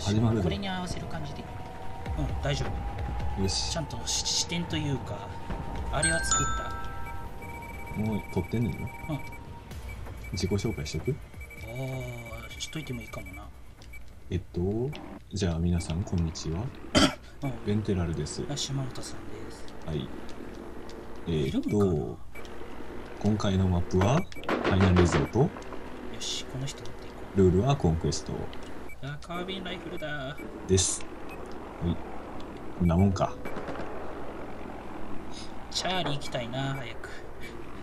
始まるでこれに合わせる感じで。うん大丈夫。よし。ちゃんとし視点というかあれは作っもう撮ってんねんうん。自己紹介しとく？おーしといてもいいかもな。えっとじゃあ皆さんこんにちは。うん。ベンテラルです。あ島本さんです。はい。えーっと今回のマップはファイナルレゾート。よしこの人ルールはコンクエスト。うあカービンライフルだ。です。はいこんなもんか。チャーリー行きたいな早く。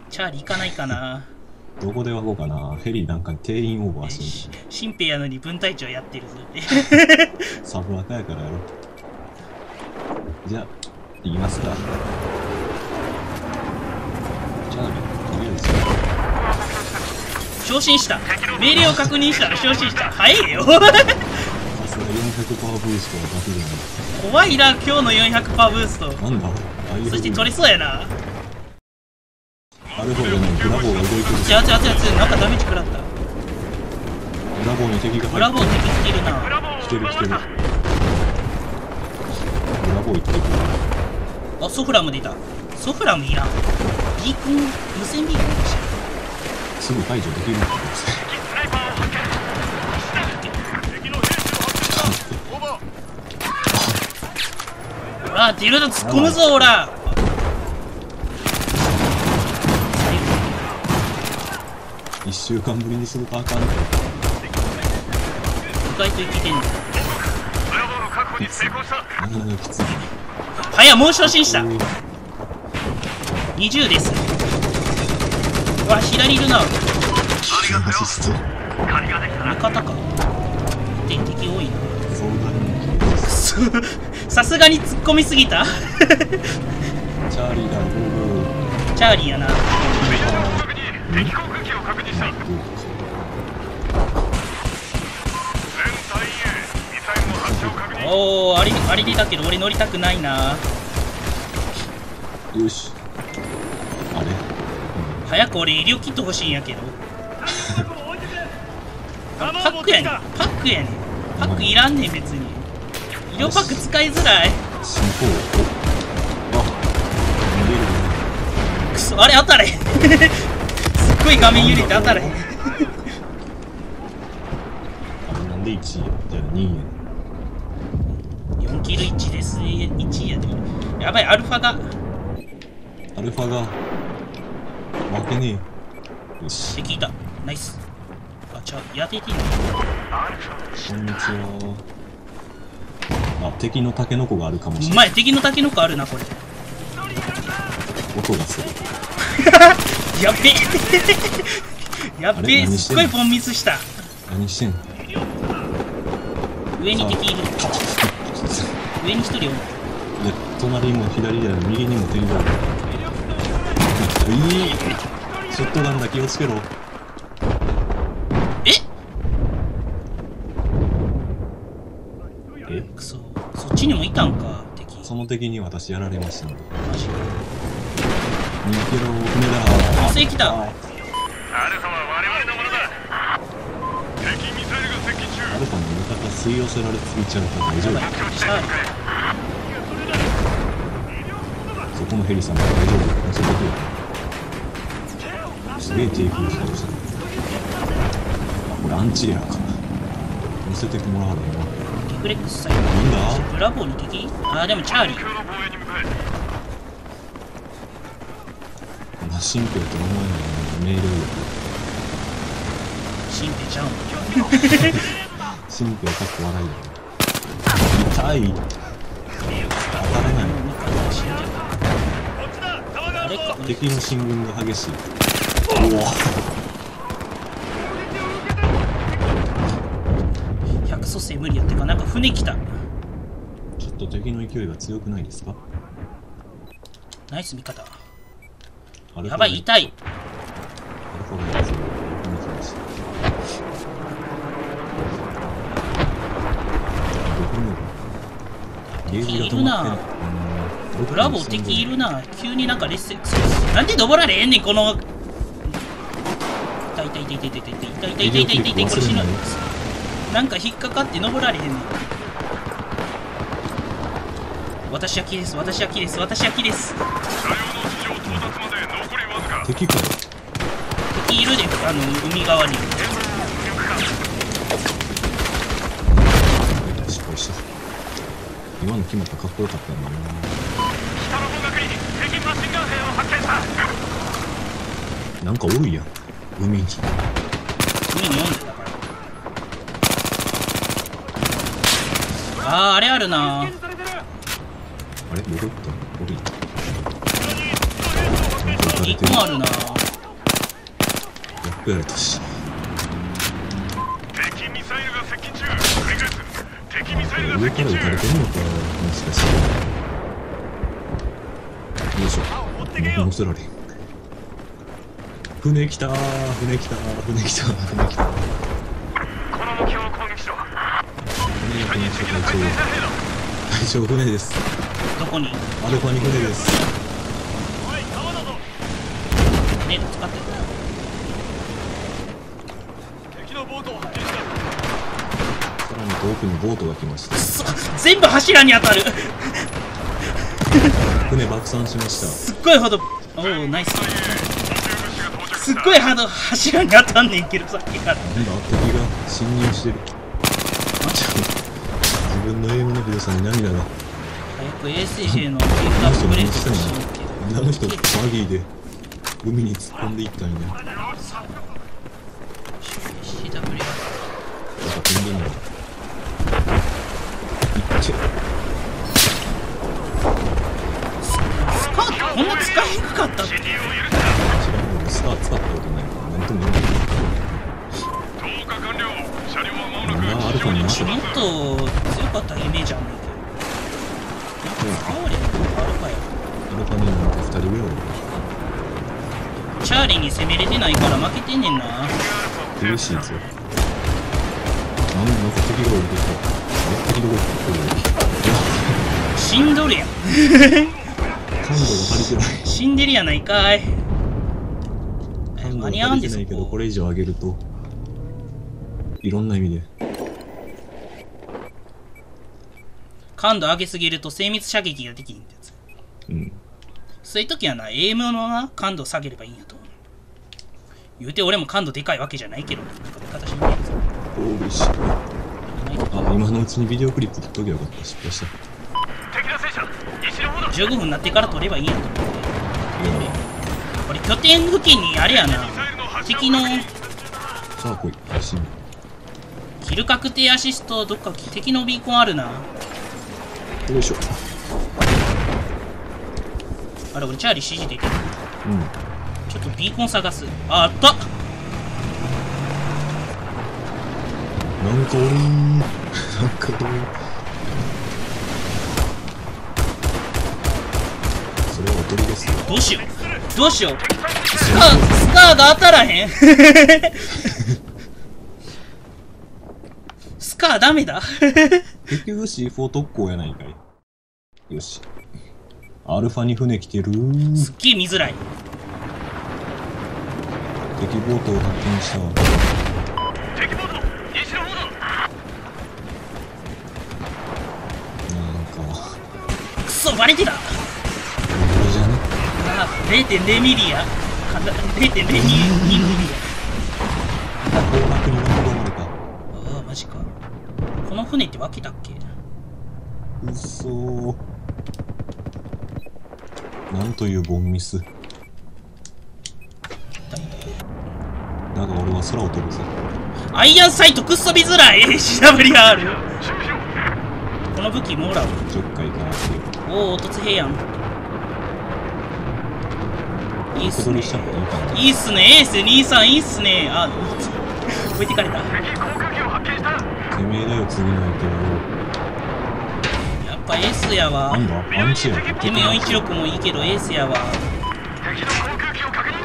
チャーリー行かないかな。どこで分こうかな。ヘリなんか定員オーバーえしし新兵やのに分隊長やってるぞって。サブアカやからやろじゃあ行きますかじゃあとりあえず昇進した。命令を確認した。ら昇進した。早いよ。さすが400パワーブーストだけじゃ怖いな今日の400%ブースト。なんだ？そして取れそうやな。アルファじゃないブラボーが動いてる。ちゃううう。なんかダメージ食らった。ブラボーに敵がブラボー敵来てるな。来てる来てる。ブラボー行ってくる。あソフラム出た。ソフラムいらん。ビーコン無線ビーコンでしすぐ解除できるようになっます。あ、ディルド突っ込むぞ、ほら。一週間ぶりにスーパーカード。意外と生きてんの。早、もう昇進した。20です。わ左いるな。味方か。天敵多いな。さすがに突っ込みすぎた。チャーリーだチャーリーやな。敵航空機を確認したーゴー全隊員へミサイルの発射を確認おおありありだけど俺乗りたくないな。よし早く俺医療キット欲しいんやけど。あパックやねん。パックやねん。パックいらんねん別に。医療パック使いづらい。進行。あ逃げる。ねくそあれ当たれ。すっごい画面揺れて当たれ。あれなんで1位やじゃあ2位や4キル1です。1位やで。やばいアルファが。アルファが負けねえよし敵いた。ナイス。あちゃうやててんの。こんにちは。あ敵のタケノコがあるかもしおれない。前敵のタケノコあるなこれ。音がする。やっべ やっべあれ何してんの？すっごいポンミスした。何してんの？上に敵いる。上に一人おる。で隣も左じゃない右にも敵があるいい。ショットガンだ気をつけろ。え？え？くそそっちにもいたんか敵。その敵に私やられましたので。マジか。逃げろ船だ女性来たアルファは我々のものだ。敵ミサイルが接近中。アルファの味方吸い寄せられすぎちゃうから大丈夫。シャーリそこのヘリさんも大丈夫。乗せてくれすげえ低空飛行したあこれアンチエアか。乗せてもらわれへんなリフレックスされな？んだブラボーに敵？あーでもチャーリー。こんな新兵と思えない命令新兵ちゃうん新兵かっこ笑いだよ。痛い。当たれない。あれか敵の進軍が激しいう。わ100蘇生無理やってかなんか船来た。ちょっと敵の勢いが強くないですか？ナイス味方。やばい痛い。アルファが強いるゲージが止まってるうん。ブラボー敵いるな。急になんか劣勢なんで登られへんねんこの痛い痛い痛い痛い痛い痛い痛い痛い痛い痛い痛い痛いこれ死ぬなんか引っかかって登られへんねん私は木で。す私は木で。す私は木で。す車両の地上到達まで。残りわずか敵か敵いるで。あの海側に失敗した今の決まったかっこよかったんだな北の方角に敵マシンガン兵を発見したなんかおるやん海に。海に読ん。でたからあーあれあるな。あれどこ行った？おるやんなんか撃たれ一てる個あるな。やっとやれたし敵ミサイルが接近中繰り返す敵ミサイルが上接近中から撃たれてんのかもしかして。よいしょ。乗せられへん船来たー船来たー船来たー船来たー。この目標を攻撃しろ船が来ました隊長船です。どこに？アルファに船です。おい川だぞネット使ってる敵のボートをした。さらに遠くにボートが来ました。全部柱に当たる。船爆散しました。すっごいほど。おおナイスすっごいほど柱に当たんねんけどさ。っきからなんだ敵が侵入してる自分のエイムの広さに涙が。早く衛星兵のピックアッププレートしてほしいけどあの人バギーで海に突っ込んでいったんや。なん飛んでんの。こんな使いにくかったっけ侵入を許す知らんけどスター使ったことないからなんとも言えない投下完了車両は間もまあアルファにもっと強かったイメージあんねんけどなんか使われへんのアルファやアルファになんか2人ぐらいおるチャーリーに攻めれてないから負けてんねんな。嬉しいぞなんなんか敵が降りてきたあ敵どこ行った死んどるやん。感度が足りてない。死んでるやないかい間に合わんでそ足りてないけどここれ以上上げると。いろんな意味で。感度上げすぎると精密射撃ができんってやつ。うん。そういう時はな AM のな感度下げればいいんやと思う。言うて俺も感度でかいわけじゃないけど形に見えるぞおいしいあ今のうちにビデオクリップ撮っときゃよかった。失敗した。敵の戦車西の方だ15分になってから撮ればいいんやと思っていやこれ拠点付近にあれやな。敵のさあ来い。配信キル確定アシストどっか敵のビーコンあるな。よいしょ。あれ俺チャーリー指示できる。うん。ちょっとビーコン探す。ああった。なんかおるーなんかおるそれはおとりですよ。どうしようどうしよう。スカースカーが当たらへん。スカーダメだ。結局 C4 特攻やないかい。よし。アルファに船来てる。ーすっげえ見づらい。敵ボートを発見した。わ敵ボート西の方だなんか。くそバレてたあ0.0ミリや。かな0.02ミリや。崩落に巻き込まれたああマジか。この船って分けたっけ？うっそーなんというボンミス。だが俺は空を飛ぶぜ。アイアンサイトくっそ見づらい。CWR この武器もらう。おお突兵やんいいっすね。いいっすね。エース23いいっすね。あ置いてかれた。敵航空機を発見したてめえだよ次の相手はやっぱエースやわ。なんだ？アンチや。M416 もいいけどエースやわ。敵の航空機を確認。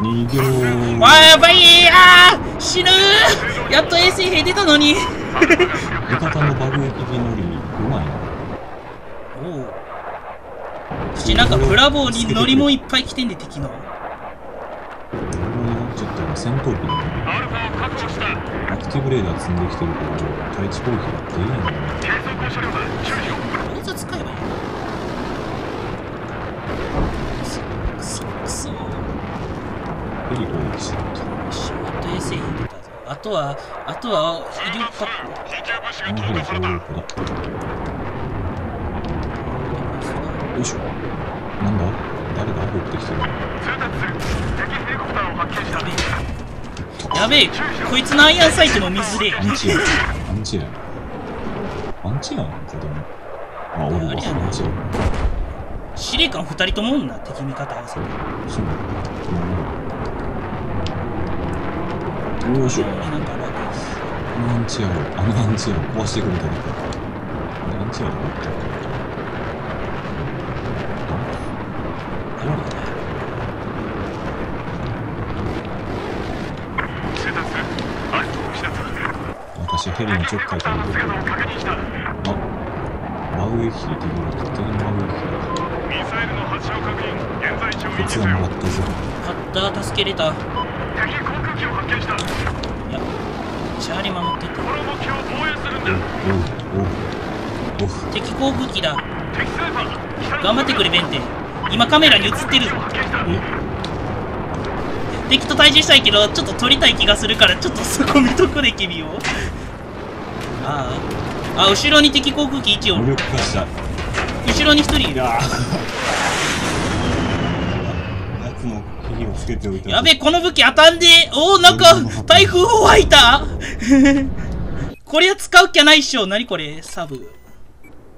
逃げろーわあやばいあー死ぬー。やっと衛星兵出たのに。味方の爆撃機乗りうまいなおおしなんかブラボーに乗りもいっぱい来てんで敵の。ちょっと戦闘機にアクティブレーダー積んできてるから対地攻撃だっていいのだ注意しろこいつ使えばいい。のくそくそヘリ攻撃してるとショート衛星引いてたぞあとはあとは医療パックこのヘリ投下された強力だよいしょなんだ？誰だ降ってきてるやべえ。こいつのアイアンサイトも見ずれアンチエアアンチエアアンチエアなんかでもあ俺はアンチエ司令官2人ともおんな敵味方合わせてアそう。なのよいしょなんかあのアンチエアをあのアンチエアを壊してくれたりかあれアンチエアだった壊れた通達するアジトを失った私ヘリのちょっかいか。ら出てる姿を確認。したあ爆撃機敵が敵の爆撃機だミサイルの発射を確認。現在調印鉄がもらったぞ勝った助けれた敵航空機を発見したこやチャーリー守ってての目標を防衛するんだおおおお敵航空機だ敵スナイパー頑張ってくれベンテ今カメラに映ってるぞ発見したえ敵と対峙したいけどちょっと撮りたい気がするからちょっとそこ見とくね君をあああ後ろに敵航空機一応。無力化した。後ろに一人いる。やつの火をつけておいた。やべえこの武器当たんでおおなんか台風を湧いた。これは使う気ゃないっしょ。何これサブ。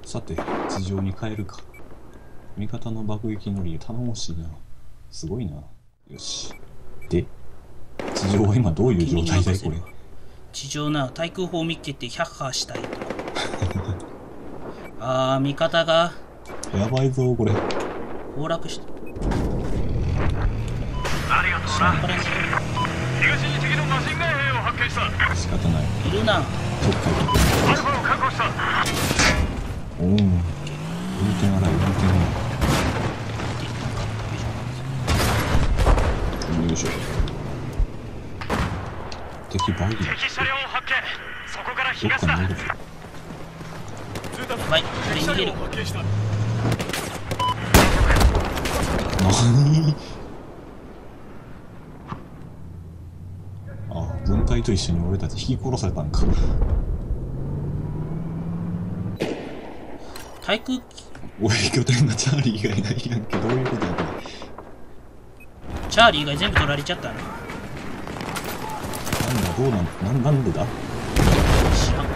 さて地上に帰るか。味方の爆撃乗り頼もしいな。すごいな。よし。で地上は今どういう状態だいこれ地上な対空砲見っけて100破したいと。ああ味方が。やばいぞこれ。崩落してありがとう下な東に敵のマシンガン兵を発見した。仕方ない。いるな。ちょっかいかけアルファを確保した。おお運転荒い運転荒い敵バギー敵車両を発見。そこから東だ。はいこれ逃げる発見した何？あ分隊と一緒に俺たち引き殺されたんか。対空機。おい拠点がチャーリー以外ないやんけ。どういうことやこれチャーリーが全部取られちゃったななんだどうなんなんなんでだ？知らん。こ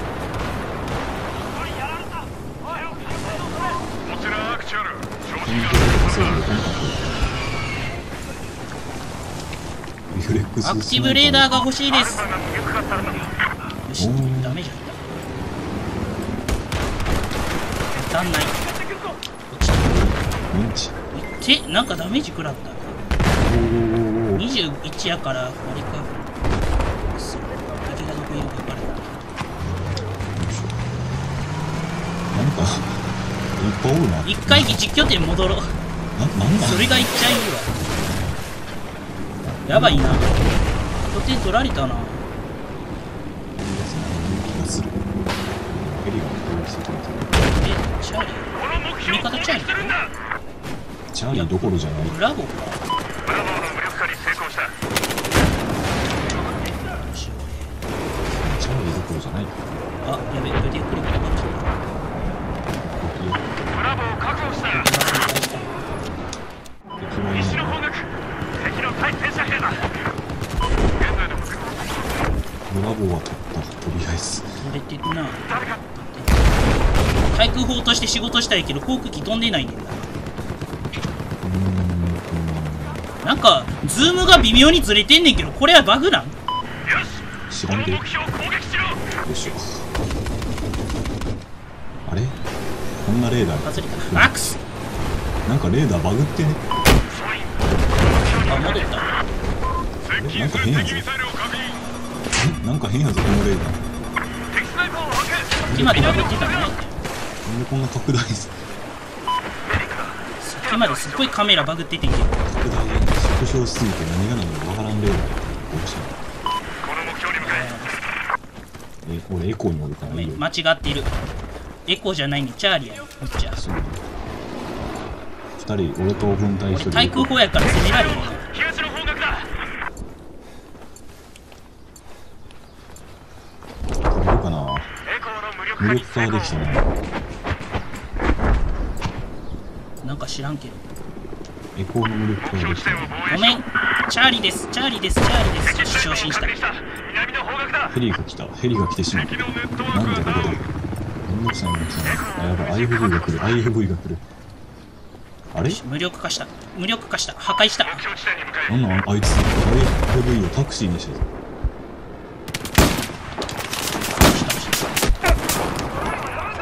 ちらアクチュアル正この直拠点がそういう本格リフレックスアクティブレーダーが欲しいです。よしダメじゃん当た。んない落ちてなんかダメージ食らった。おーおーおー21やから割りかそう敵がどこいるか分からないよいしょなんかいっぱいおるな一回実況点戻ろう。ななんだ？それがいっちゃいいわ。やばいな。拠点取られたな。えチャーリこの目標を攻撃してるんだチャーリーどころじゃない。ーブラボーかブラボーの無力化に成功したどうしよチャーリーどころじゃないあやべ予定クリックかかっちゃっブラボーを確保したた今正解した敵はい西のない方角敵の対戦車兵だ現在の向こうブラボーは取ったとりあえず取れてるな誰か対空砲として仕事したいけど航空機飛んでないねんな。なんかズームが微妙にずれてんねんけどこれはバグなん？よし知らんけどこの目標を攻撃しろ。よいし。ょあれ？こんなレーダー。外れたアクス。なんかレーダーバグってね。あ戻った。接近する敵ミサイルを確認。え？なんか変やぞこのレーダー。敵スナイパーを発見。さっきまでバグってたのねなん。でこんな拡大すさっきまですっごいカメラバグってて拡大縮小しすぎて何が何だかわからんレーダーしいこの目標に向かえ。え俺エコーにおるからいいよ間違っている。エコーじゃないねチャーリーやねこっちはそう二人俺と分隊一人俺対空砲やから攻められへん東の方角だ取れる無力無化はできたねなんか知らんけど。エコーの無力化を防衛ごめん。チャーリーです。チャーリーです。チャーリーです。昇進した。ヘリが来た。ヘリが来てしまう敵のネットワなんでここで？ークがダウンめんどくさいめんどくさいあやばい。IFV が来る IFV が来る。あれ？無力化した。無力化した。破壊した。なんなんあいつ IFV をタクシーにしてる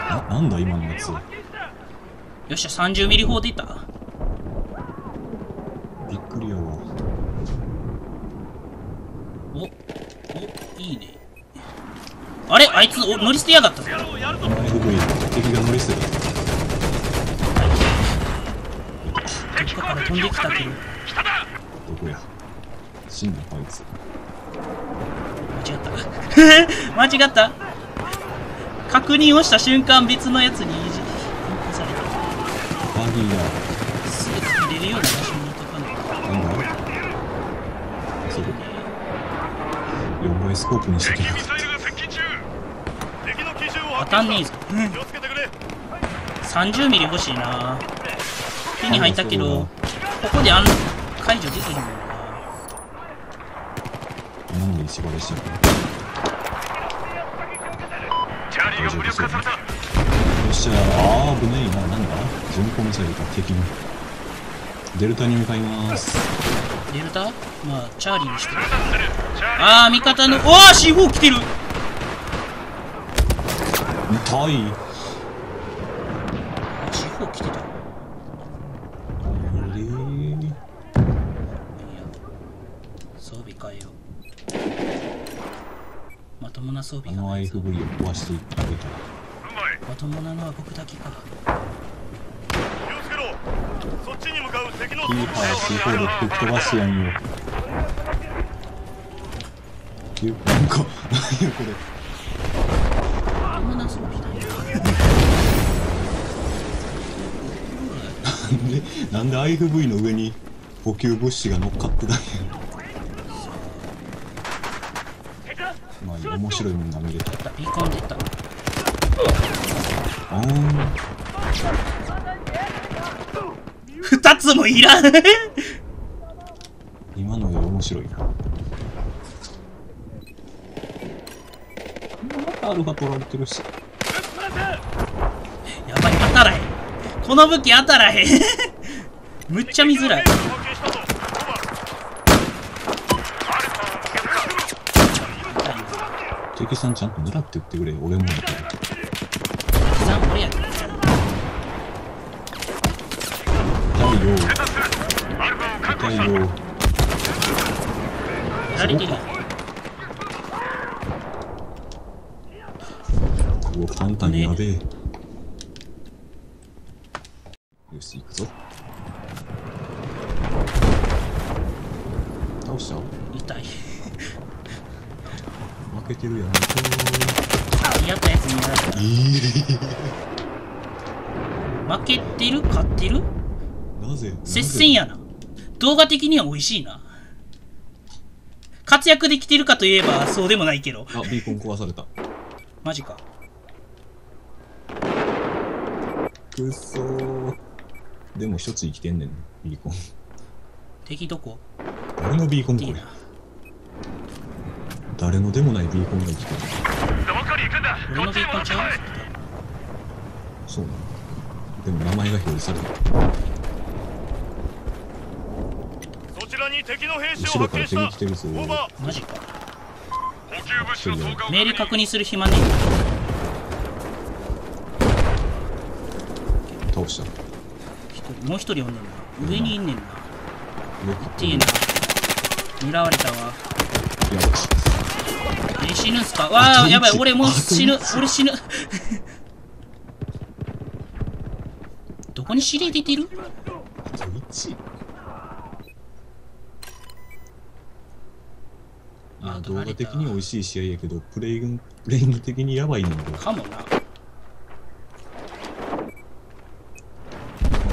ななんだ今のやつよっしゃ30ミリ砲出た？びっくりやわおおいいね。あれ？あいつお乗り捨てやがったぞ敵が乗り捨てた。どっかから飛んできたけどどこや？死んだあいつ。間違った。間違った？確認をした瞬間別のやつにいじバギーがすぐ入れるような場所にいとかないなんだそれ4倍スコープにしとけばよ当たんねえぞ気をつけてくれ30ミリ欲しいな手に入ったけどここであん解除できへんもんなたなんで石割れしちゃうのチャーリーが無力化されたしゃあー危ないななんだ巡航ミサイルか敵の。デルタに向かいます。デルタ？まあチャーリーにして。るああ味方のうわあ C4 来てる。痛い。あ C4 来てた。あれいや装備変えよう。まともな装あの備がないぞ。IFV を壊していってあげたらともなのは僕だけか。気をつけろ。そっちに向かう敵のキーパー C4 で吹っ飛ばしてやんよなんか何やこれなんでなんで IFV の上に補給物資が乗っかってたんや。まあいい面白いもんが見れた。だビーコン出た。あー二つもいらん。今のより面白いな。またアルファ取られてるし。やばい当たらへん。この武器当たらへん。むっちゃ見づらい。敵さんちゃんと狙って言ってくれ俺も。やけどさあこれやで痛いよ通達するアルファを確保した痛いよやられてるうわ簡単にやべえ、よし行くぞ。倒しちゃおう痛い。負けてるやん。やったやつにやられたい。負けてる？勝ってる？接戦やな。動画的には美味しいな。活躍できてるかといえばそうでもないけど。あビーコン壊された。マジか。くっそー。でも一つ生きてんねんビーコン。敵どこ？誰のビーコンこれ？誰のでもないビーコンが生きてる。どこに行くんだ？俺のビーコンちゃう？そうなの。でも名前が表示されたそちらに敵の兵士後ろからを発見した敵来てるぞオーバマジか。ー補給物資の増加を命令確認する暇ね倒した。もう一人おんねんな。上にいんねんな。上っていうな狙われたわ。やばしえー死ぬんすか？わあやばい。俺もう死ぬ。俺死ぬ。どこに指令出てるあと1動画的に美味しい試合やけどプレイングプレイング的にやばいねんこれかもな。こ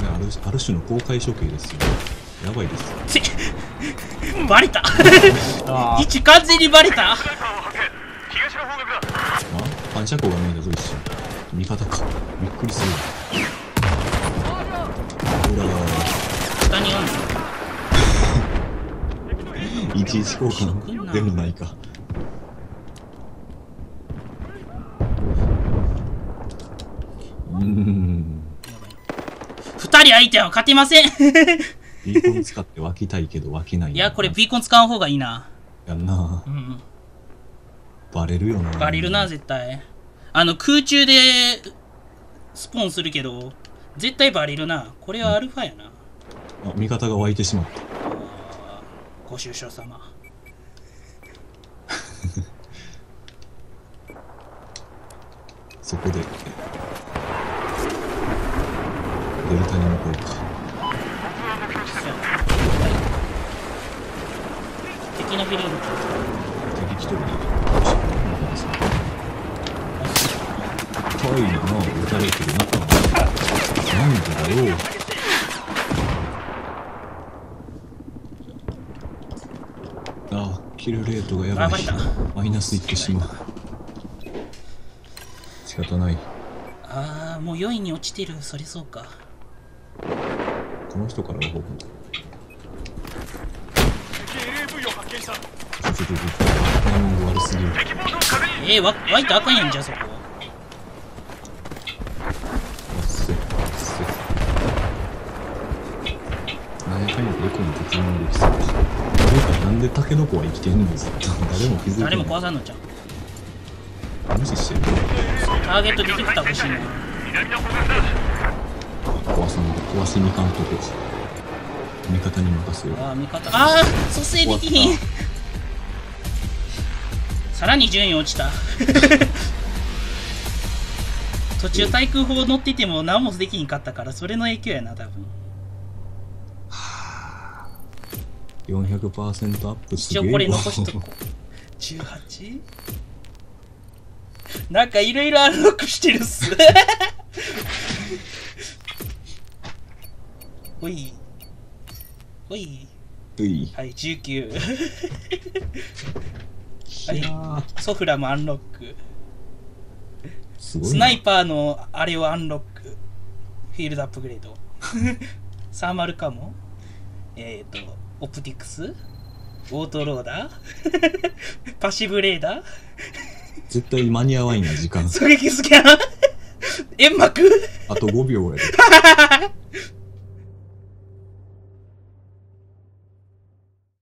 れあるある種の公開処刑ですよ。やばいです。バレた。あ位置完全にバレた。あ反射光が見えたぞ一瞬。味方か。びっくりする。ほら。下におんの？いちいち交換でもないか。うーん。二人相手は勝てません。ビーコン使って湧きたいけど湧けないいやこれビーコン使わん方がいいな。やんな。うんバレるよな。バレるな絶対。あの空中でスポーンするけど絶対バレるな。これはアルファやな、あ味方が湧いてしまった。ご愁傷様そこでデルタに向こうか。敵のフィルム敵一人で遠いな撃たれてるななんでだよあキルレートがやばい。マイナスいってしまう。仕方ない。ああもう4位に落ちてる。それそうか。この人から動くんだタイミング悪すぎる。敵ボードを確認。えー、わ湧いたらあかんやんじゃあそこ。わっせわっせ。なんやかんやでエコに突入できそうだ誰かなんでタケノコは生きてんのです誰も気づいてない。誰も壊さんのじゃん無視してるターゲットディテクター欲しいな壊さんで壊しに行かんとこ味方に任せよう。ああ味方ああ蘇生できひん。終さらに順位落ちた。途中対空砲乗ってても何もできひんかったからそれの影響やな多分。400%アップす一応これ残しとこう。18? なんかいろいろアンロックしてるっす。おい。おい。うい。はい19いやー。ソフラもアンロック。すごいな。スナイパーのあれをアンロック。フィールドアップグレード。サーマルカモえっ、ー、とオプティクス。オートローダー。パシブレーダー絶対間に合わんや時間。狙撃スキャン煙幕。あと5秒やで